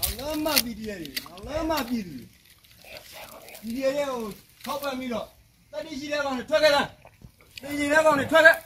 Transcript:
အောင်လမ်းမပီဒီရဲ့အောင်လမ်းမပီဒီဒီရဲ့ကိုထောက်ပံ့ပြီးတော့တတိရှိတဲ့ကောင်တွေထွက်ခဲ့လားတင်ရင်တဲ့ကောင်တွေထွက်ခဲ့